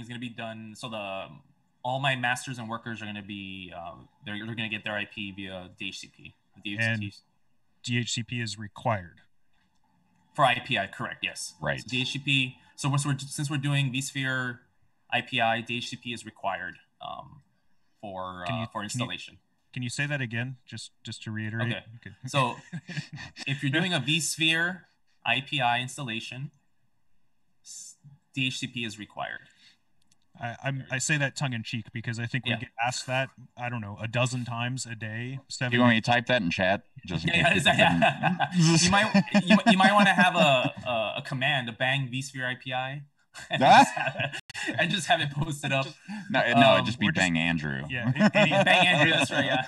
is going to be done. So the all my masters and workers are going to be um, they're, they're going to get their IP via DHCP. The And- DHCP is required. for IPI, correct? Yes. Right. So DHCP. So once we're since we're doing vSphere IPI, DHCP is required um, for uh, you- for can you- installation. Can you say that again, just just to reiterate? Okay. So if you're doing a vSphere IPI installation, DHCP is required. I, I'm, I say that tongue in cheek because I think we Yeah. get asked that I don't know a dozen times a day. Do Seven. you want me to type that in chat? Just in Yeah, case yeah, people you might you, you might want to have a, a a command, a bang vSphere IPI, and, just have it, and just have it posted up. no, no, it'd Um, just be we're just- Bang Andrew. yeah. any- Bang Andrew, that's right. Yeah.